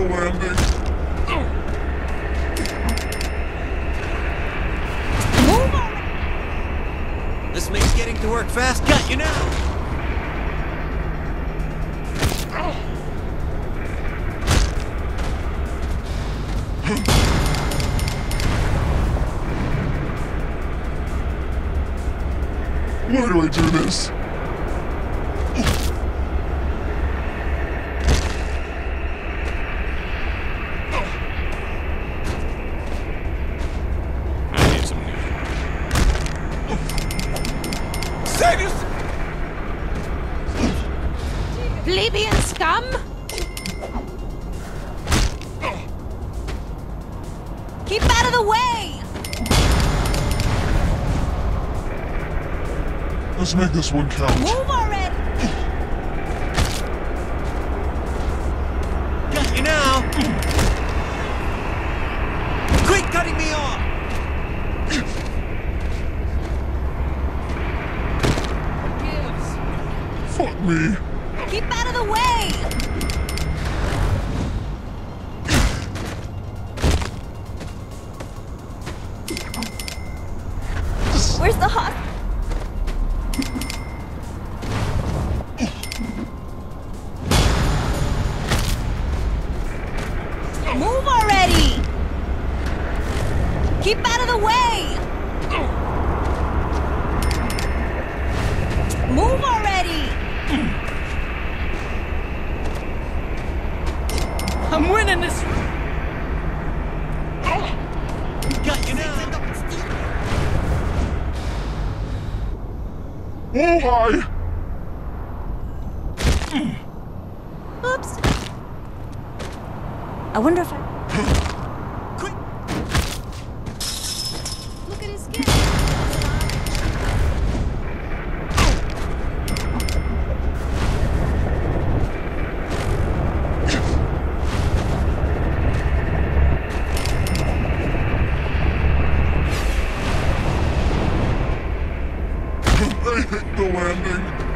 the landing. This makes getting to work fast. Got you now. Why do I do this? You! Plebeian scum! Keep out of the way! Let's make this one count. Move already! Got you now. Quit cutting me off. Fuck me. Keep out of the way! Where's the hot? Move already! Keep out of the way! I'm winning this. Got you now. Oh, hi! Oops. I wonder if I. they hit the landing.